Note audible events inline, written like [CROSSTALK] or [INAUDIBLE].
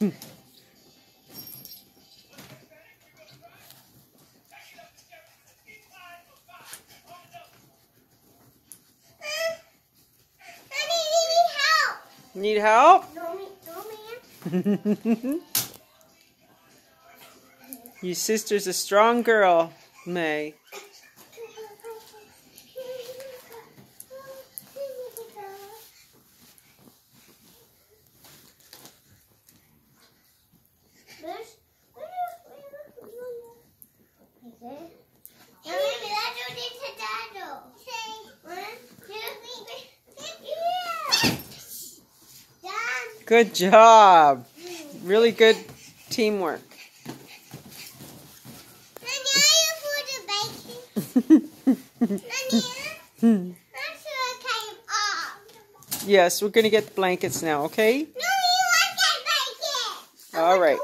Mm-hmm. Need help? [LAUGHS] Your sister's a strong girl, May. Good job. Really good teamwork. [LAUGHS] yes, we're going to get the blankets now, okay? No, you want that blanket. All right.